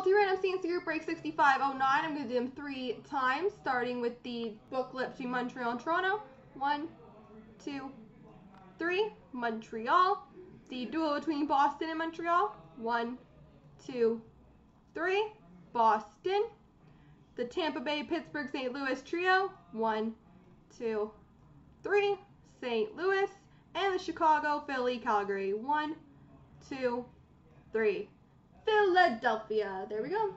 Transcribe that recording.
multi-random CNC group break 6509. I'm going to do them three times, starting with the booklet between Montreal and Toronto. One, two, three. Montreal. The duel between Boston and Montreal. One, two, three. Boston. The Tampa Bay, Pittsburgh, St. Louis trio. One, two, three. St. Louis. And the Chicago, Philly, Calgary. One, two, three. Philadelphia. There we go.